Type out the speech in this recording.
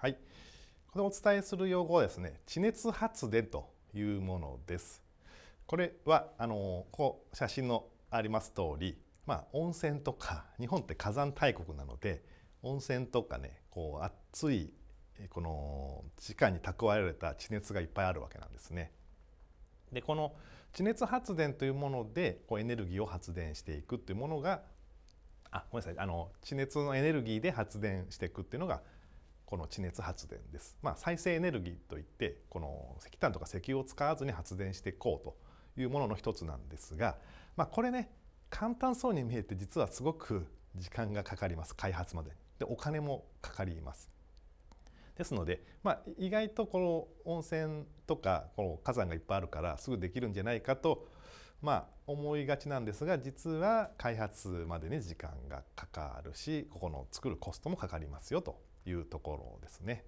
はい、これお伝えする用語はですね地熱発電というものです。これはあのこう写真のあります通り、まあ、温泉とか日本って火山大国なので温泉とかねこう熱いこの地下に蓄えられた地熱がいっぱいあるわけなんですね。でこの地熱発電というものでこうエネルギーを発電していくっていうものがあごめんなさいあの地熱のエネルギーで発電していくっていうのがこの地熱発電です。まあ、再生エネルギーといってこの石炭とか石油を使わずに発電していこうというものの一つなんですが、まあ、これね簡単そうに見えて実はすごく時間がかかります開発まででお金もかかります。ですので、まあ、意外とこの温泉とかこの火山がいっぱいあるからすぐできるんじゃないかと、まあ、思いがちなんですが実は開発までに時間がかかるしここの作るコストもかかりますよというところですね。